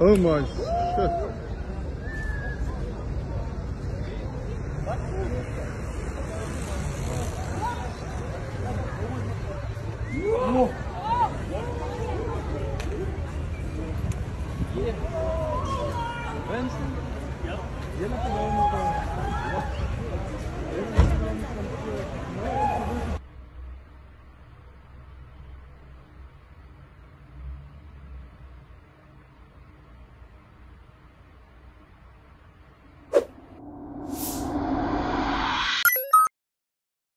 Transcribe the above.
Oh my shit. Benson. Я не подумал, что...